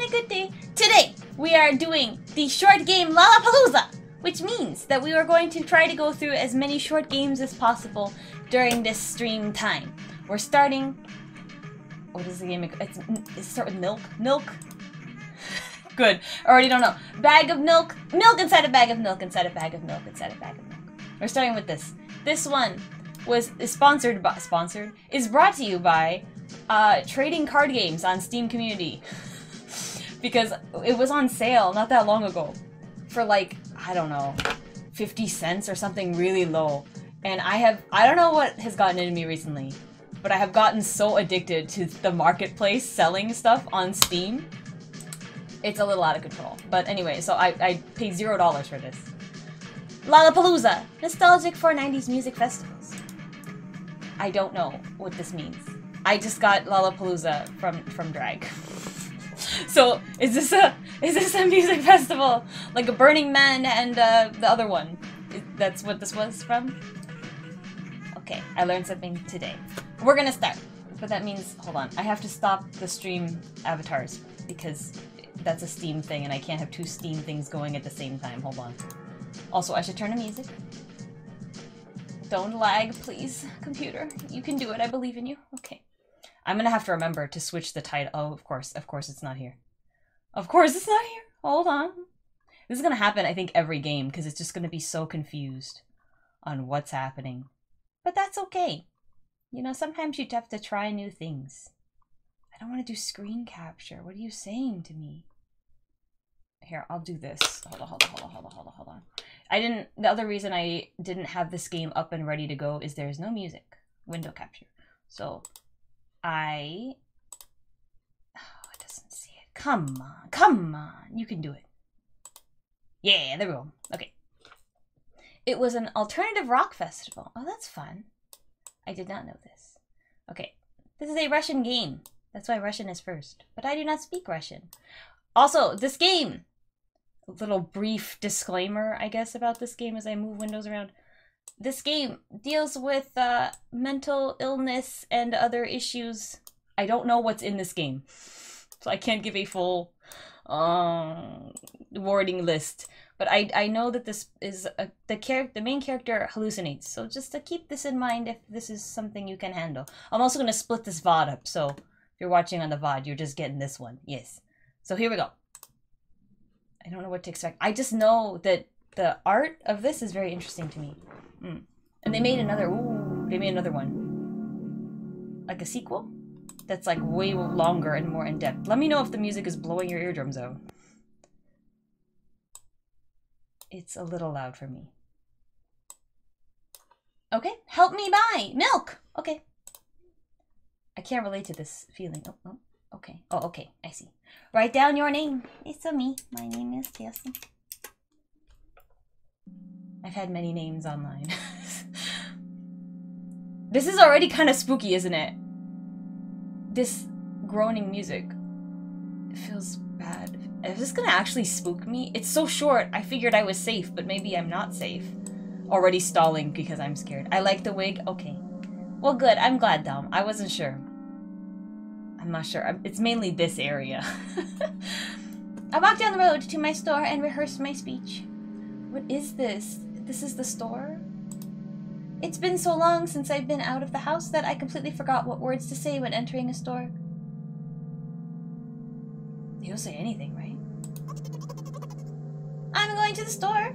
having a good day. Today, we are doing the short game Lollapalooza, which means that we are going to try to go through as many short games as possible during this stream time. We're starting. What is the game? It's, it's start with milk. Milk. Good. I already don't know. Bag of milk. Milk inside a bag of milk inside a bag of milk inside a bag of milk. We're starting with this. This one was is sponsored by sponsored is brought to you by uh, trading card games on Steam Community because it was on sale not that long ago for like I don't know 50 cents or something really low. And I have I don't know what has gotten into me recently but I have gotten so addicted to the marketplace selling stuff on Steam. It's a little out of control. But anyway so I, I paid zero dollars for this. Lollapalooza nostalgic for 90s music festivals. I don't know what this means. I just got Lollapalooza from from drag. so is this a is this a music festival like a Burning Man and uh, the other one? That's what this was from. Okay, I learned something today. We're gonna start, but that means hold on. I have to stop the stream avatars because that's a Steam thing, and I can't have two Steam things going at the same time. Hold on. Also, I should turn the music. Don't lag, please, computer. You can do it. I believe in you. Okay. I'm gonna have to remember to switch the title. Oh, of course, of course it's not here. Of course it's not here. Hold on. This is gonna happen, I think, every game, because it's just gonna be so confused on what's happening. But that's okay. You know, sometimes you have to try new things. I don't want to do screen capture. What are you saying to me? Here, I'll do this. Hold on, hold on, hold on, hold on, hold on, hold on. I didn't, the other reason I didn't have this game up and ready to go is there's no music. Window capture. So I... Oh, it doesn't see it. Come on, come on. You can do it. Yeah, there we go. Okay. It was an alternative rock festival. Oh, that's fun. I did not know this. Okay. This is a Russian game. That's why Russian is first. But I do not speak Russian. Also, this game! A little brief disclaimer, I guess, about this game as I move windows around this game deals with uh, mental illness and other issues. I don't know what's in this game, so I can't give a full um, wording list. But I, I know that this is a, the character, the main character hallucinates. So just to keep this in mind if this is something you can handle. I'm also going to split this VOD up. So if you're watching on the VOD, you're just getting this one. Yes. So here we go. I don't know what to expect. I just know that the art of this is very interesting to me. Mm. And they made another. Ooh, they made another one. Like a sequel? That's like way longer and more in depth. Let me know if the music is blowing your eardrums out. It's a little loud for me. Okay, help me buy milk. Okay. I can't relate to this feeling. Oh, oh, okay. Oh, okay. I see. Write down your name. It's a me. My name is Tessie. I've had many names online. this is already kind of spooky, isn't it? This groaning music. It feels bad. Is this gonna actually spook me? It's so short. I figured I was safe, but maybe I'm not safe. Already stalling because I'm scared. I like the wig. Okay. Well, good. I'm glad, Dom. I wasn't sure. I'm not sure. It's mainly this area. I walked down the road to my store and rehearsed my speech. What is this? This is the store? It's been so long since I've been out of the house that I completely forgot what words to say when entering a store. You don't say anything, right? I'm going to the store.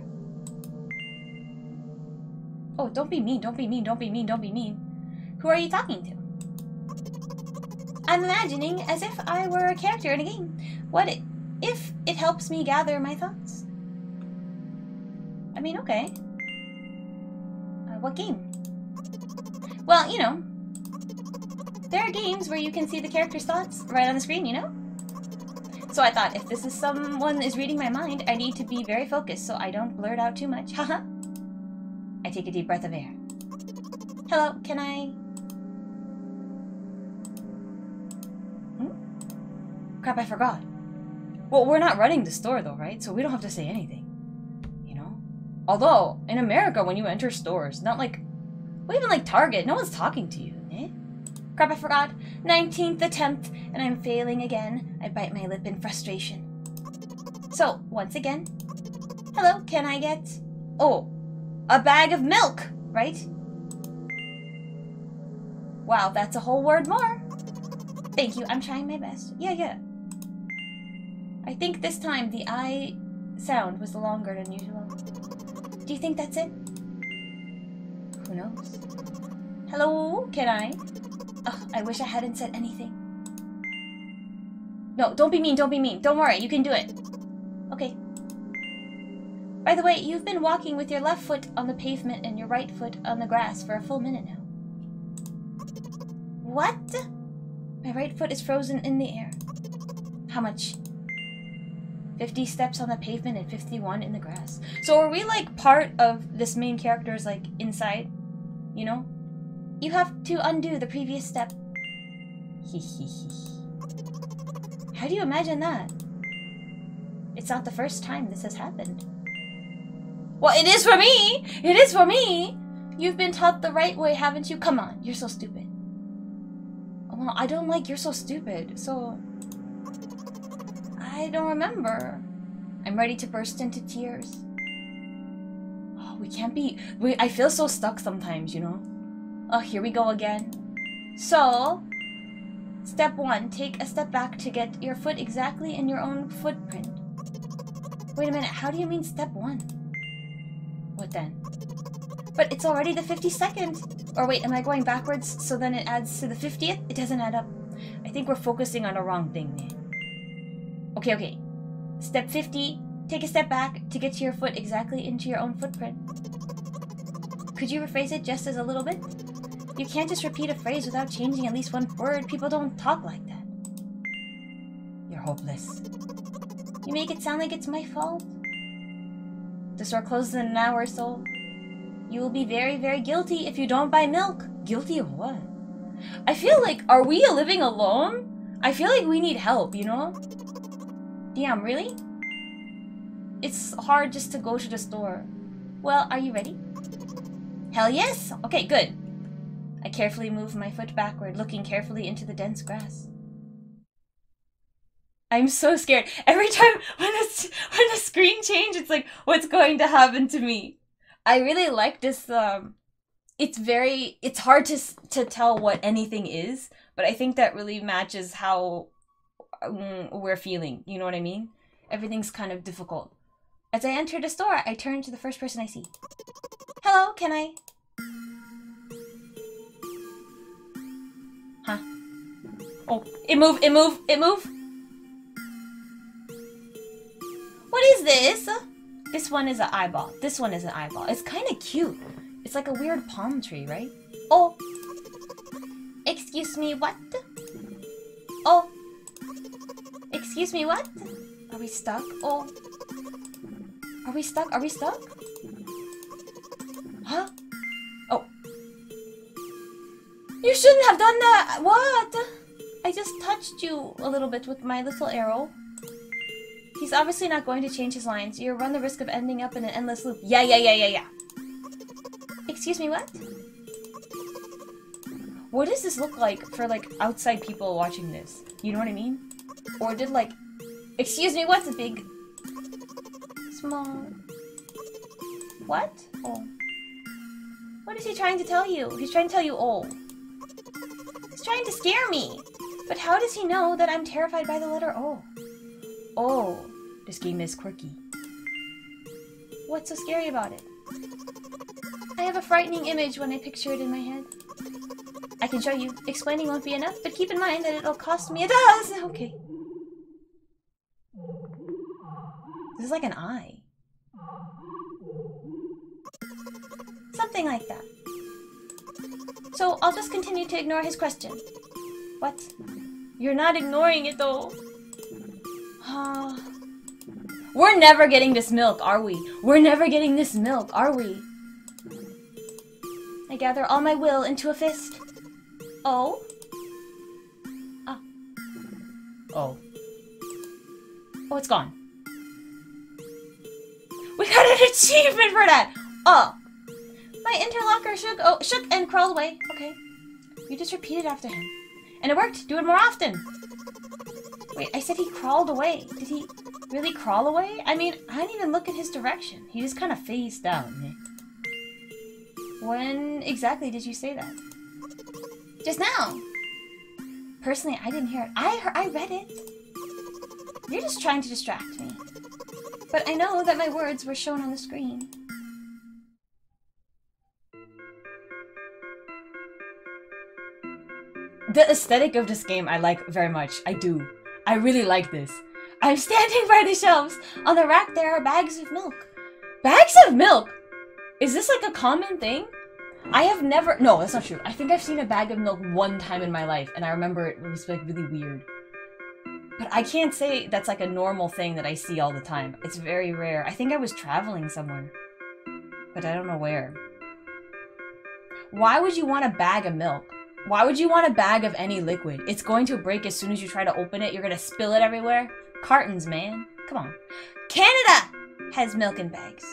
Oh, don't be mean, don't be mean, don't be mean, don't be mean. Who are you talking to? I'm imagining as if I were a character in a game. What if it helps me gather my thoughts? I mean, okay. What game? Well, you know, there are games where you can see the character's thoughts right on the screen, you know? So I thought, if this is someone is reading my mind, I need to be very focused so I don't blurt out too much. Haha. I take a deep breath of air. Hello, can I... Hmm? Crap, I forgot. Well, we're not running the store though, right? So we don't have to say anything. Although, in America, when you enter stores, not like, well, even like Target, no one's talking to you, eh? Crap, I forgot. 19th attempt, and I'm failing again. I bite my lip in frustration. So, once again, hello, can I get... Oh, a bag of milk, right? Wow, that's a whole word more. Thank you, I'm trying my best. Yeah, yeah. I think this time the I sound was longer than usual. Do you think that's it? Who knows? Hello, can I? Ugh, I wish I hadn't said anything. No, don't be mean, don't be mean. Don't worry, you can do it. Okay. By the way, you've been walking with your left foot on the pavement and your right foot on the grass for a full minute now. What? My right foot is frozen in the air. How much? 50 steps on the pavement and 51 in the grass. So are we like part of this main character's like inside? You know? You have to undo the previous step. How do you imagine that? It's not the first time this has happened. Well, it is for me! It is for me! You've been taught the right way, haven't you? Come on, you're so stupid. Well, I don't like you're so stupid, so... I don't remember. I'm ready to burst into tears. Oh, we can't be... We, I feel so stuck sometimes, you know? Oh, here we go again. So, step one, take a step back to get your foot exactly in your own footprint. Wait a minute, how do you mean step one? What then? But it's already the 52nd! Or wait, am I going backwards so then it adds to the 50th? It doesn't add up. I think we're focusing on the wrong thing there. Okay, okay. Step 50, take a step back to get your foot exactly into your own footprint. Could you rephrase it just as a little bit? You can't just repeat a phrase without changing at least one word. People don't talk like that. You're hopeless. You make it sound like it's my fault. The store closes in an hour so. You will be very, very guilty if you don't buy milk. Guilty of what? I feel like, are we living alone? I feel like we need help, you know? Damn, really? It's hard just to go to the store. Well, are you ready? Hell yes! Okay, good. I carefully move my foot backward, looking carefully into the dense grass. I'm so scared. Every time when the, when the screen changes, it's like, what's going to happen to me? I really like this, um, it's very, it's hard to, to tell what anything is, but I think that really matches how we're feeling. You know what I mean? Everything's kind of difficult. As I enter the store, I turn to the first person I see. Hello, can I? Huh? Oh, it moved, it moved, it moved! What is this? This one is an eyeball. This one is an eyeball. It's kind of cute. It's like a weird palm tree, right? Oh! Excuse me, what? Oh! Excuse me, what? Are we stuck? Oh! Are we stuck? Are we stuck? Huh? Oh. You shouldn't have done that! What? I just touched you a little bit with my little arrow. He's obviously not going to change his lines. You run the risk of ending up in an endless loop. Yeah, yeah, yeah, yeah, yeah. Excuse me, what? What does this look like for, like, outside people watching this? You know what I mean? Or did, like... Excuse me, what's a big... Small... What? Oh. What is he trying to tell you? He's trying to tell you, oh. He's trying to scare me. But how does he know that I'm terrified by the letter O? Oh. This game is quirky. What's so scary about it? I have a frightening image when I picture it in my head. I can show you. Explaining won't be enough, but keep in mind that it'll cost me a does! Okay. This is like an eye. Something like that. So, I'll just continue to ignore his question. What? You're not ignoring it, though. Ah... We're never getting this milk, are we? We're never getting this milk, are we? I gather all my will into a fist. Oh? Ah. Oh. Oh, it's gone. Got an achievement for that! Oh. My interlocker shook, oh, shook and crawled away. Okay. You just repeat it after him. And it worked! Do it more often! Wait, I said he crawled away. Did he really crawl away? I mean, I didn't even look in his direction. He just kind of phased down. Eh? When exactly did you say that? Just now! Personally, I didn't hear it. I, heard, I read it. You're just trying to distract me. But I know that my words were shown on the screen. The aesthetic of this game I like very much. I do. I really like this. I'm standing by the shelves. On the rack there are bags of milk. Bags of milk? Is this like a common thing? I have never- no, that's not true. I think I've seen a bag of milk one time in my life, and I remember it was like really weird. But I can't say that's like a normal thing that I see all the time. It's very rare. I think I was traveling somewhere. But I don't know where. Why would you want a bag of milk? Why would you want a bag of any liquid? It's going to break as soon as you try to open it. You're going to spill it everywhere. Cartons, man. Come on. Canada has milk in bags.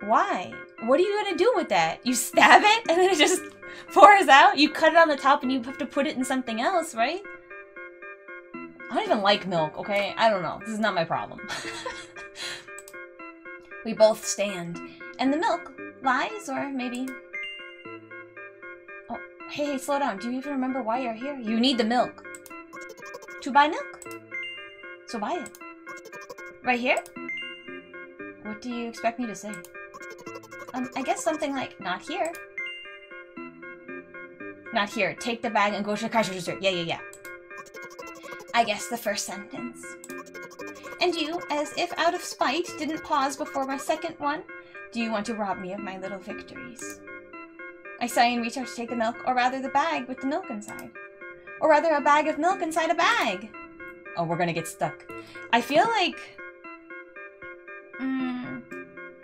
Why? What are you going to do with that? You stab it and then it just pours out? You cut it on the top and you have to put it in something else, right? I don't even like milk, okay? I don't know. This is not my problem. we both stand. And the milk lies, or maybe Oh, Hey, hey, slow down. Do you even remember why you're here? You need the milk. To buy milk. So buy it. Right here? What do you expect me to say? Um, I guess something like, not here. Not here. Take the bag and go to the cash register. Yeah, yeah, yeah. I guess the first sentence. And you, as if out of spite, didn't pause before my second one? Do you want to rob me of my little victories? I sigh and reach out to take the milk, or rather the bag with the milk inside. Or rather a bag of milk inside a bag. Oh, we're gonna get stuck. I feel like... Mm,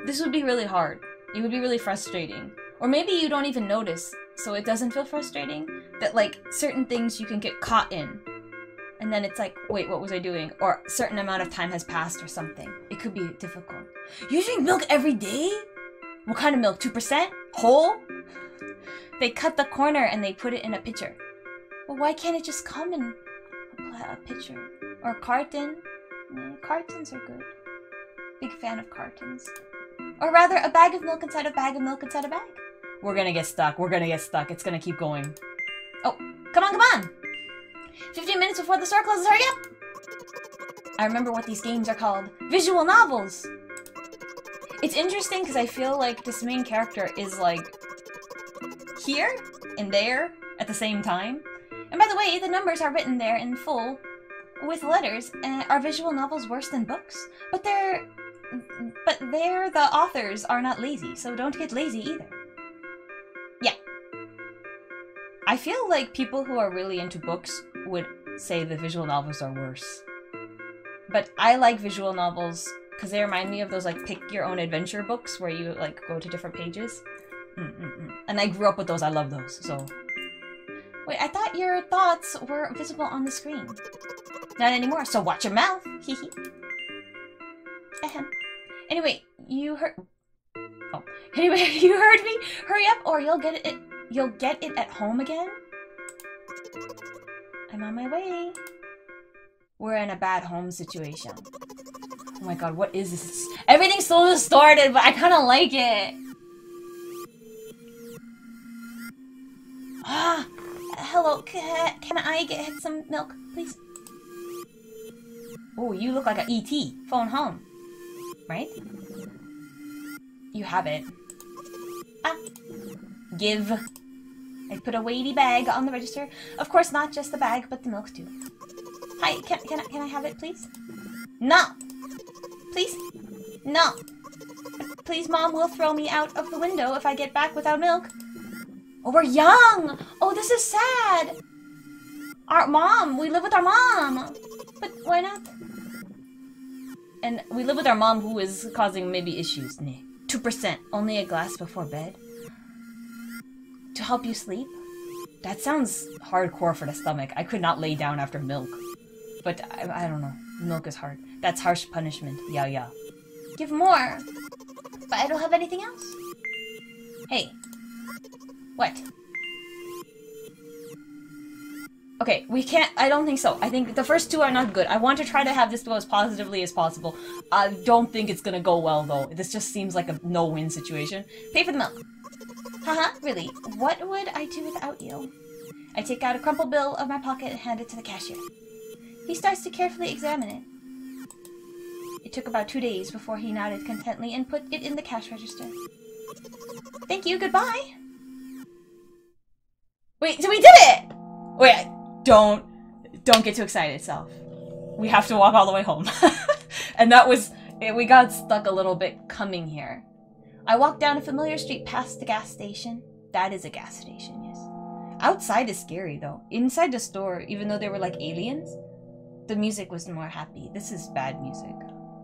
this would be really hard. It would be really frustrating. Or maybe you don't even notice, so it doesn't feel frustrating. That, like, certain things you can get caught in. And then it's like, wait, what was I doing? Or a certain amount of time has passed or something. It could be difficult. You drink milk every day? What kind of milk? 2%? Whole? They cut the corner and they put it in a pitcher. Well, why can't it just come in a, pitcher? Or a carton? Yeah, cartons are good. Big fan of cartons. Or rather, a bag of milk inside a bag of milk inside a bag. We're gonna get stuck. We're gonna get stuck. It's gonna keep going. Oh, come on, come on! 15 minutes before the store closes, hurry up! I remember what these games are called. Visual novels! It's interesting because I feel like this main character is like here and there at the same time. And by the way, the numbers are written there in full with letters. And are visual novels worse than books? But they're but they're the authors are not lazy, so don't get lazy either. Yeah. I feel like people who are really into books would say the visual novels are worse. But I like visual novels because they remind me of those like pick your own adventure books where you like go to different pages. Mm -mm -mm. And I grew up with those. I love those. So, wait, I thought your thoughts were visible on the screen. Not anymore. So watch your mouth. Hee hee. Ahem. Anyway, you heard. Oh, anyway, you heard me. Hurry up, or you'll get it. You'll get it at home again. I'm on my way. We're in a bad home situation. Oh my god, what is this? Everything's so distorted, but I kind of like it. Ah, hello, can, I get some milk, please? Oh, you look like an ET. Phone home. Right? You have it. Ah. Give. I put a weighty bag on the register. Of course, not just the bag, but the milk too. Hi, can, can, I, can I have it, please? No! Please? No! Please, Mom will throw me out of the window if I get back without milk. Oh, we're young! Oh, this is sad! Our mom! We live with our mom! But why not? And we live with our mom who is causing maybe issues. 2%. Only a glass before bed. To help you sleep? That sounds hardcore for the stomach. I could not lay down after milk. But I, I don't know. Milk is hard. That's harsh punishment. Yeah, yeah. Give more! But I don't have anything else. Hey. What? Okay, we can't- I don't think so. I think the first two are not good. I want to try to have this go as positively as possible. I don't think it's gonna go well, though. This just seems like a no-win situation. Pay for the milk. Haha, really, what would I do without you? I take out a crumpled bill of my pocket and hand it to the cashier. He starts to carefully examine it. It took about two days before he nodded contently and put it in the cash register. Thank you, goodbye! Wait, so we did it! Wait, don't, don't get too excited, self. We have to walk all the way home. and that was, we got stuck a little bit coming here. I walked down a familiar street past the gas station. That is a gas station, yes. Outside is scary, though. Inside the store, even though they were like aliens, the music was more happy. This is bad music.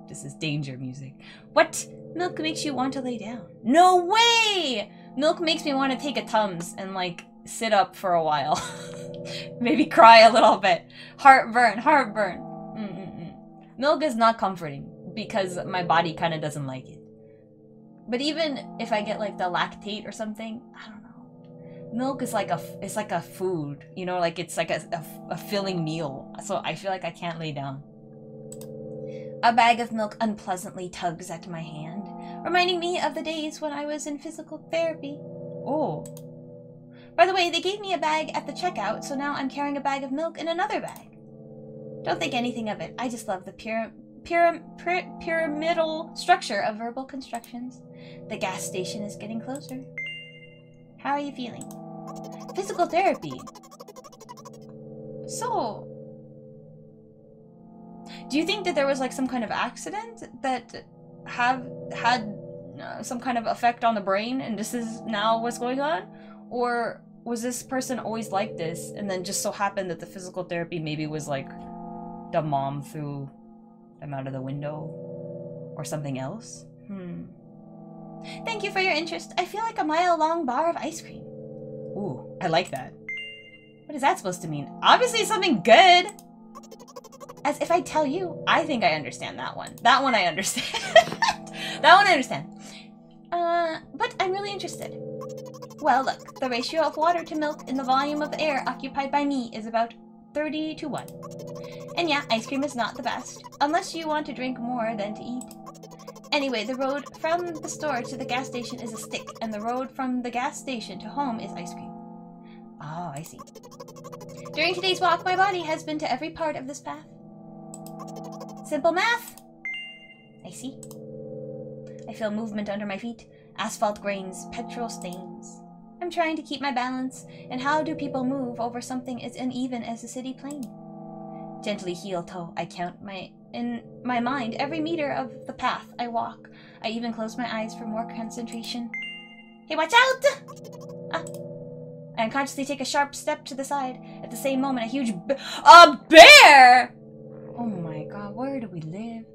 This is danger music. What? Milk makes you want to lay down. No way! Milk makes me want to take a Tums and, like, sit up for a while. Maybe cry a little bit. Heartburn, heartburn. Mm -mm -mm. Milk is not comforting because my body kind of doesn't like it. But even if I get like the Lactaid or something, I don't know. Milk is like a it's like a food, you know, like it's like a, a, a filling meal. So I feel like I can't lay down. A bag of milk unpleasantly tugs at my hand, reminding me of the days when I was in physical therapy. Oh. By the way, they gave me a bag at the checkout, so now I'm carrying a bag of milk in another bag. Don't think anything of it. I just love the pure, pyram pyramidal structure of verbal constructions. The gas station is getting closer. How are you feeling? Physical therapy. So, do you think that there was like some kind of accident that have had uh, some kind of effect on the brain and this is now what's going on? Or was this person always like this and then just so happened that the physical therapy maybe was like the mom threw them out of the window or something else? Hmm. Thank you for your interest. I feel like a mile-long bar of ice cream. Ooh, I like that. What is that supposed to mean? Obviously something good! As if I tell you, I think I understand that one. That one I understand. that one I understand. Uh, but I'm really interested. Well, look, the ratio of water to milk in the volume of air occupied by me is about 30 to 1. And yeah, ice cream is not the best, unless you want to drink more than to eat. Anyway, the road from the store to the gas station is a stick, and the road from the gas station to home is ice cream. Oh, I see. During today's walk, my body has been to every part of this path. Simple math! I see. I feel movement under my feet, asphalt grains, petrol stains. I'm trying to keep my balance, and how do people move over something as uneven as a city plain? Gently heel toe, I count my in my mind every meter of the path I walk. I even close my eyes for more concentration. Hey, watch out! Ah. I unconsciously take a sharp step to the side. At the same moment, a huge A bear! Oh my god, where do we live?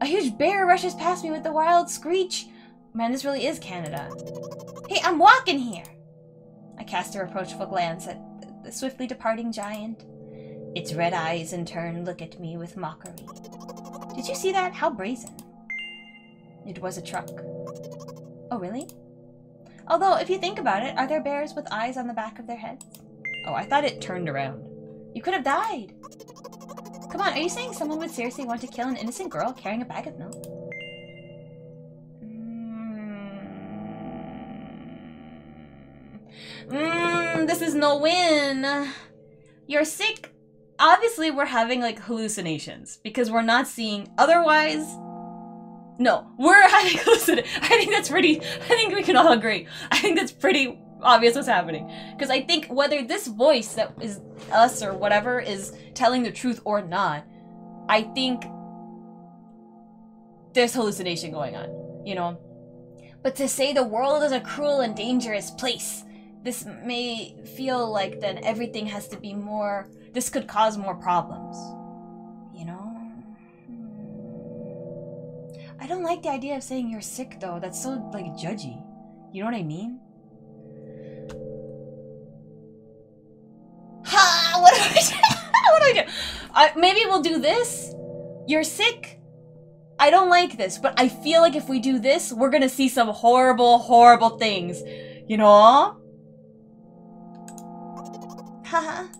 A huge bear rushes past me with a wild screech. Man, this really is Canada. Hey, I'm walking here! I cast a reproachful glance at the swiftly departing giant. Its red eyes in turn look at me with mockery. Did you see that? How brazen. It was a truck. Oh, really? Although, if you think about it, are there bears with eyes on the back of their heads? Oh, I thought it turned around. You could have died. Come on, are you saying someone would seriously want to kill an innocent girl carrying a bag of milk? Mmm, this is no win. You're sick. Obviously, we're having like hallucinations because we're not seeing. Otherwise, no, we're having hallucinations. I think that's pretty. I think we can all agree. I think that's pretty obvious what's happening. Because I think whether this voice that is us or whatever is telling the truth or not, I think there's hallucination going on. You know. But to say the world is a cruel and dangerous place this may feel like then everything has to be more this could cause more problems you know? I don't like the idea of saying you're sick though. That's so like judgy. You know what i mean? Ha! What do i do? What do i do? I, maybe we'll do this. You're sick. I don't like this but i feel like if we do this we're gonna see some horrible horrible things. You know Haha.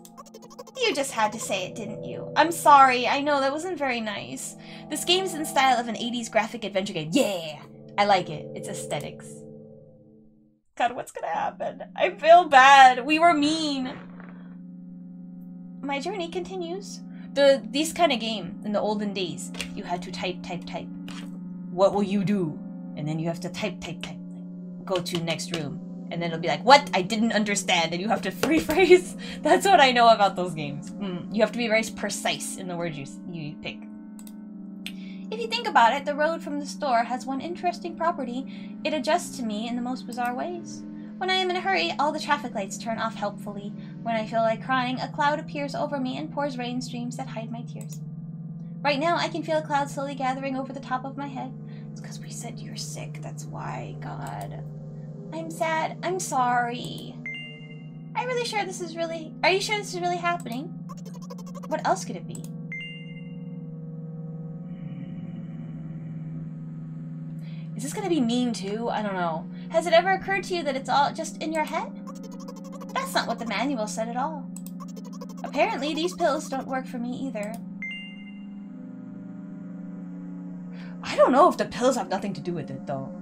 You just had to say it, didn't you? I'm sorry. I know that wasn't very nice. This game's in style of an 80s graphic adventure game. Yeah! I like it. It's aesthetics. God, what's gonna happen? I feel bad. We were mean. My journey continues. The this kind of game in the olden days, you had to type, type, type. What will you do? And then you have to type, type, type. Go to next room. And then it'll be like, what? I didn't understand. And you have to rephrase. That's what I know about those games. Mm, you have to be very precise in the words you, you pick. If you think about it, the road from the store has one interesting property. It adjusts to me in the most bizarre ways. When I am in a hurry, all the traffic lights turn off helpfully. When I feel like crying, a cloud appears over me and pours rain streams that hide my tears. Right now, I can feel a cloud slowly gathering over the top of my head. It's because we said you're sick, that's why, God. I'm sad. I'm sorry. Are you really sure this is really... Are you sure this is really happening? What else could it be? Is this gonna be mean too? I don't know. Has it ever occurred to you that it's all just in your head? That's not what the manual said at all. Apparently, these pills don't work for me either. I don't know if the pills have nothing to do with it, though.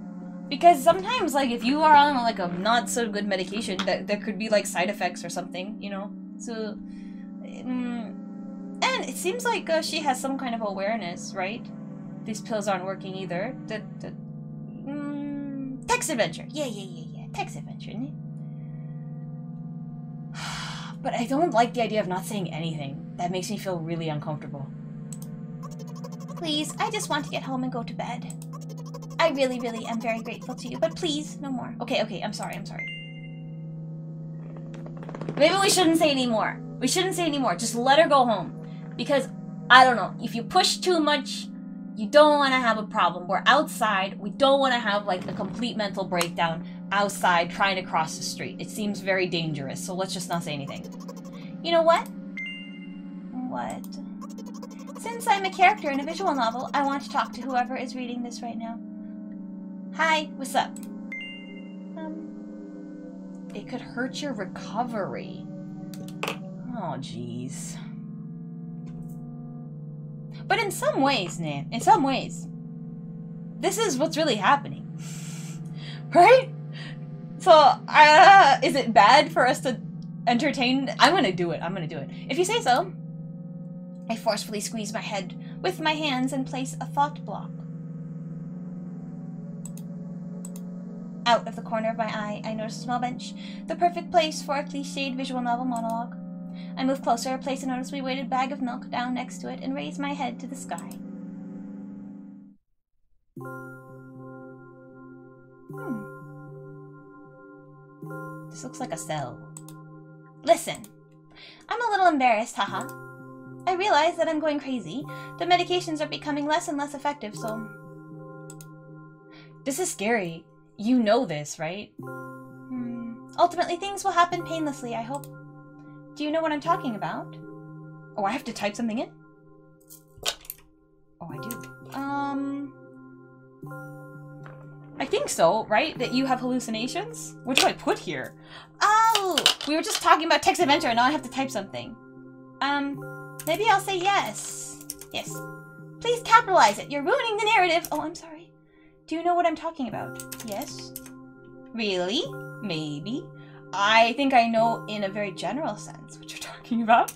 Because sometimes, like, if you are on, like, a not-so-good medication, that there could be, like, side effects or something, you know? So, um, and it seems like uh, she has some kind of awareness, right? These pills aren't working either. That, that, um, text adventure. Yeah, yeah, yeah, yeah. Text adventure. But I don't like the idea of not saying anything. That makes me feel really uncomfortable. Please, I just want to get home and go to bed. I really, really am very grateful to you, but please, no more. Okay, okay, I'm sorry, I'm sorry. Maybe we shouldn't say any more. We shouldn't say any more. Just let her go home. Because, I don't know, if you push too much, you don't want to have a problem. We're outside. We don't want to have, like, a complete mental breakdown outside trying to cross the street. It seems very dangerous, so let's just not say anything. You know what? What? Since I'm a character in a visual novel, I want to talk to whoever is reading this right now. Hi, what's up? Um, it could hurt your recovery. Oh, jeez. But in some ways, Nan, in some ways, this is what's really happening. right? So, uh, is it bad for us to entertain? I'm gonna do it. I'm gonna do it. If you say so. I forcefully squeeze my head with my hands and place a thought block. Out of the corner of my eye, I notice a small bench, the perfect place for a cliched visual novel monologue. I move closer, place a noticeably weighted bag of milk down next to it, and raise my head to the sky. Hmm. This looks like a cell. Listen. I'm a little embarrassed, haha. I realize that I'm going crazy. The medications are becoming less and less effective, so... This is scary. You know this, right? Hmm. Ultimately, things will happen painlessly, I hope. Do you know what I'm talking about? Oh, I have to type something in? Oh, I do. Um... I think so, right? That you have hallucinations? What do I put here? Oh! We were just talking about text adventure and now I have to type something. Um, maybe I'll say yes. Yes. Please capitalize it. You're ruining the narrative. Oh, I'm sorry. Do you know what I'm talking about? Yes? Really? Maybe. I think I know in a very general sense what you're talking about.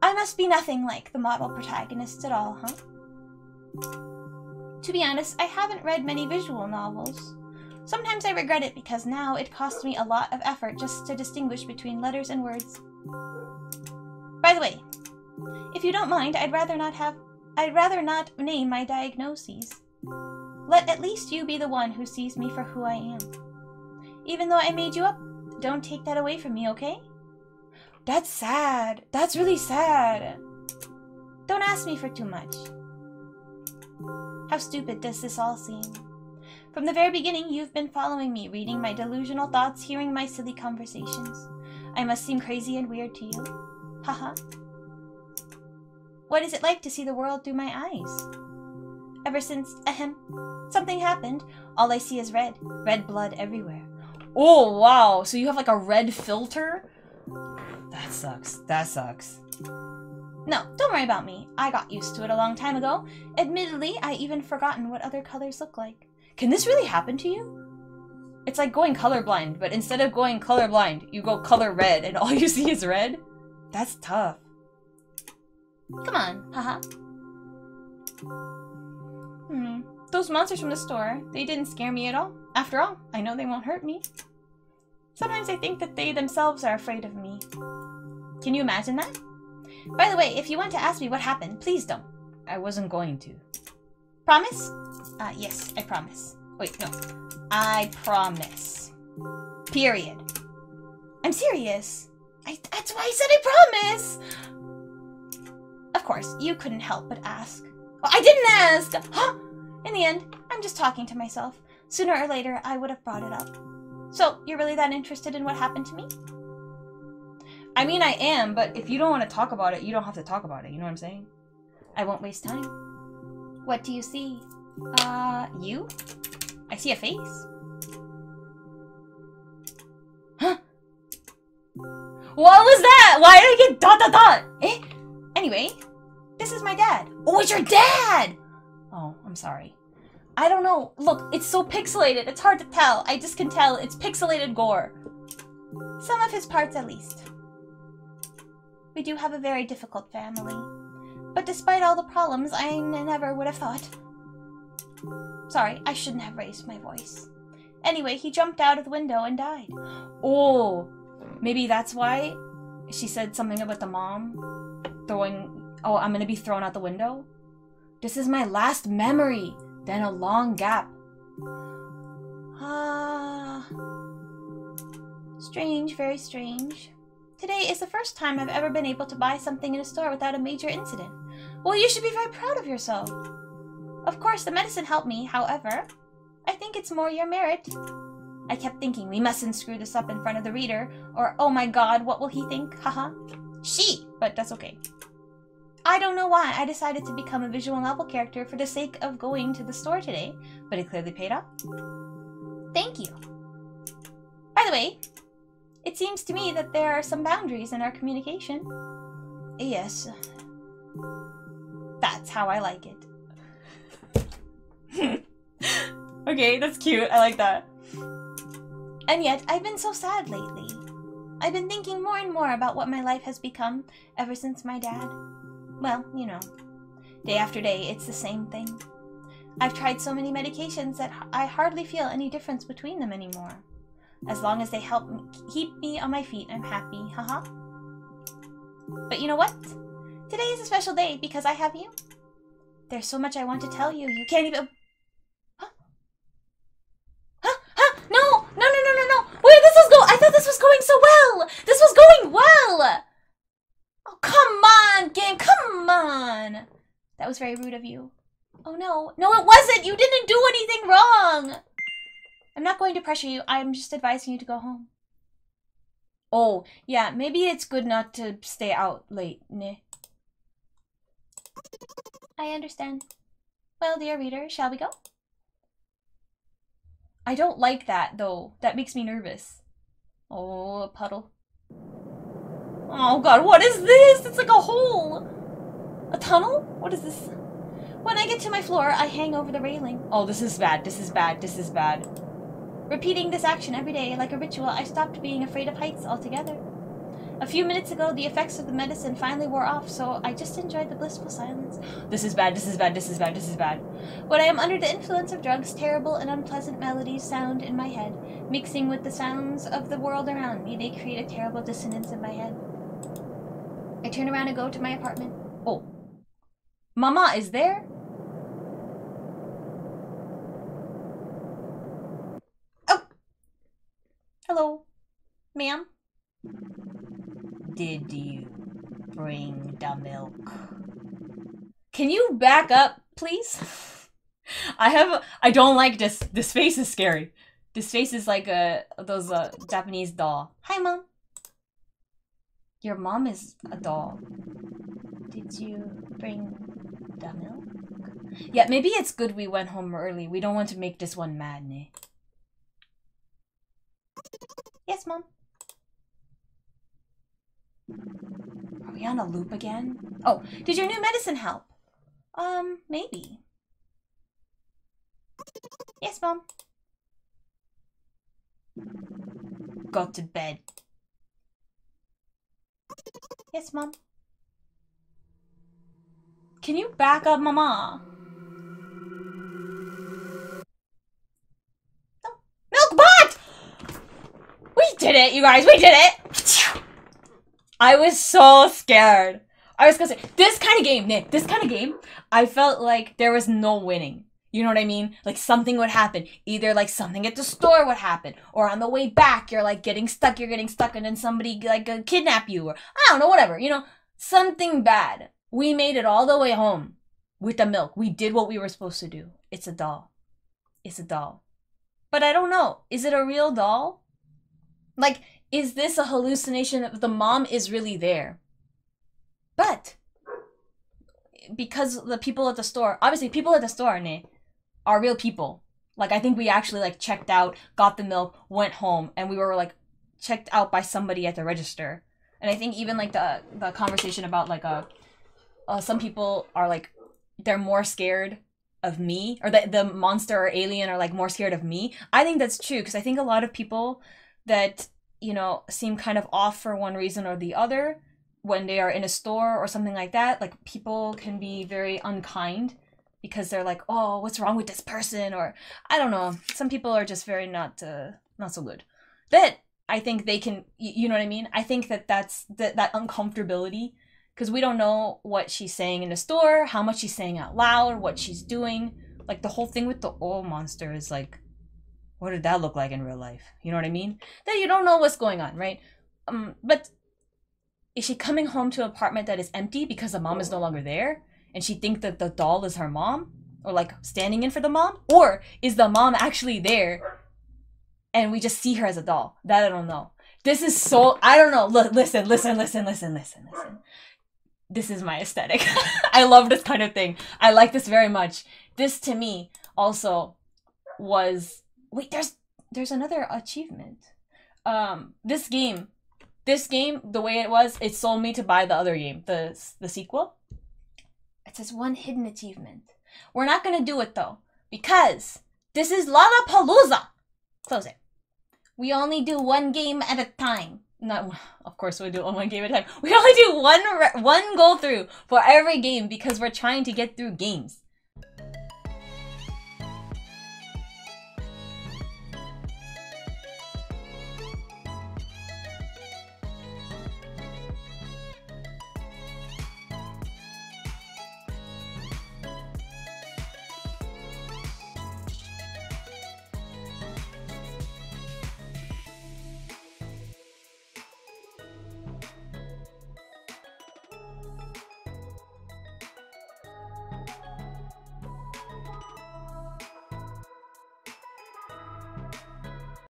I must be nothing like the model protagonists at all, huh? To be honest, I haven't read many visual novels. Sometimes I regret it because now it costs me a lot of effort just to distinguish between letters and words. By the way, if you don't mind, I'd rather not have I'd rather not name my diagnoses. Let at least you be the one who sees me for who I am. Even though I made you up, don't take that away from me, okay? That's sad. That's really sad. Don't ask me for too much. How stupid does this all seem? From the very beginning, you've been following me, reading my delusional thoughts, hearing my silly conversations. I must seem crazy and weird to you. Haha. what is it like to see the world through my eyes? Ever since, ahem, something happened, all I see is red. Red blood everywhere. Oh, wow. So you have like a red filter? That sucks. That sucks. No, don't worry about me. I got used to it a long time ago. Admittedly, I even forgotten what other colors look like. Can this really happen to you? It's like going colorblind, but instead of going colorblind, you go color red and all you see is red? That's tough. Come on, haha. Hmm, those monsters from the store, they didn't scare me at all. After all, I know they won't hurt me. Sometimes I think that they themselves are afraid of me. Can you imagine that? By the way, if you want to ask me what happened, please don't. I wasn't going to. Promise? Uh, yes, I promise. Wait, no. I promise. Period. I'm serious. I, that's why I said I promise! Of course, you couldn't help but ask. I didn't ask! Huh? In the end, I'm just talking to myself. Sooner or later, I would have brought it up. So, you're really that interested in what happened to me? I mean, I am, but if you don't want to talk about it, you don't have to talk about it. You know what I'm saying? I won't waste time. What do you see? Uh, you? I see a face. Huh? What was that? Why did I get dot dot dot? Eh? Anyway, this is my dad. Oh, it's your dad! Oh, I'm sorry. I don't know. Look, it's so pixelated. It's hard to tell. I just can tell. It's pixelated gore. Some of his parts, at least. We do have a very difficult family. But despite all the problems, I never would have thought. Sorry, I shouldn't have raised my voice. Anyway, he jumped out of the window and died. Oh, maybe that's why she said something about the mom throwing. Oh, I'm gonna be thrown out the window? This is my last memory. Then a long gap. Ah. strange, very strange. Today is the first time I've ever been able to buy something in a store without a major incident. Well, you should be very proud of yourself. Of course, the medicine helped me, however. I think it's more your merit. I kept thinking, we mustn't screw this up in front of the reader, or oh my god, what will he think? Haha. she, but that's okay. I don't know why I decided to become a visual novel character for the sake of going to the store today, but it clearly paid off. Thank you. By the way, it seems to me that there are some boundaries in our communication. Yes. That's how I like it. okay, that's cute. I like that. And yet, I've been so sad lately. I've been thinking more and more about what my life has become ever since my dad. Well, you know, day after day, it's the same thing. I've tried so many medications that I hardly feel any difference between them anymore. As long as they help me, keep me on my feet, I'm happy, haha. But you know what? Today is a special day because I have you. There's so much I want to tell you, you can't even... Huh? Huh? Huh? No! No, no, no, no, no! Where this was go- I thought this was going so well! This was going well! Oh, come on, game, come on! That was very rude of you. Oh no. No, it wasn't! You didn't do anything wrong! I'm not going to pressure you. I'm just advising you to go home. Oh, yeah, maybe it's good not to stay out late, ne? I understand. Well, dear reader, shall we go? I don't like that, though. That makes me nervous. Oh, a puddle. Oh god, what is this? It's like a hole! A tunnel? What is this? When I get to my floor, I hang over the railing. Oh, this is bad, this is bad, this is bad. Repeating this action every day like a ritual, I stopped being afraid of heights altogether. A few minutes ago, the effects of the medicine finally wore off, so I just enjoyed the blissful silence. This is bad, this is bad, this is bad, this is bad. When I am under the influence of drugs, terrible and unpleasant melodies sound in my head. Mixing with the sounds of the world around me, they create a terrible dissonance in my head. I turn around and go to my apartment. Oh. Mama is there? Oh! Hello. Ma'am? Did you bring the milk? Can you back up, please? I have- I don't like this- this face is scary. This face is like a- those uh, Japanese doll. Hi, Mom. Your mom is a doll. Did you bring the milk? Yeah, maybe it's good we went home early. We don't want to make this one mad, ne? Yes, Mom. Are we on a loop again? Oh, did your new medicine help? Um, maybe. Yes, Mom. Go to bed. Yes, Mom. Can you back up, Mama? Milk bot! We did it, you guys. We did it. I was so scared. I was gonna say this kind of game, Nick. This kind of game, I felt like there was no winning. You know what I mean? Like something would happen. Either like something at the store would happen, or on the way back, you're like getting stuck. You're getting stuck, and then somebody like kidnap you, or I don't know, whatever. You know, something bad. We made it all the way home with the milk. We did what we were supposed to do. It's a doll. It's a doll. But I don't know. Is it a real doll? Like, is this a hallucination that the mom is really there? But because the people at the store, obviously people at the store ne, are real people. Like I think we actually like checked out, got the milk, went home, and we were like checked out by somebody at the register. And I think even like the the conversation about like uh, uh some people are like they're more scared of me or the the monster or alien are like more scared of me. I think that's true because I think a lot of people that you know seem kind of off for one reason or the other when they are in a store or something like that like people can be very unkind because they're like oh what's wrong with this person? or i don't know. Some people are just very not uh, not so good. That i think they can you know what i mean? I think that that's that, that uncomfortability because we don't know what she's saying in the store how much she's saying out loud or what she's doing. Like the whole thing with the oil monster is like what did that look like in real life? You know what i mean? That you don't know what's going on right? Um but is she coming home to an apartment that is empty because the mom is no longer there? And she think that the doll is her mom? Or like standing in for the mom? Or is the mom actually there and we just see her as a doll? That i don't know. This is so i don't know. Look, listen listen listen listen listen listen this is my aesthetic i love this kind of thing i like this very much this to me also was wait there's there's another achievement um this game this game, the way it was, it sold me to buy the other game, the the sequel. It says one hidden achievement. We're not gonna do it though, because this is Lollapalooza. Close it. We only do one game at a time. Not, of course, we do one game at a time. We only do one one go through for every game because we're trying to get through games.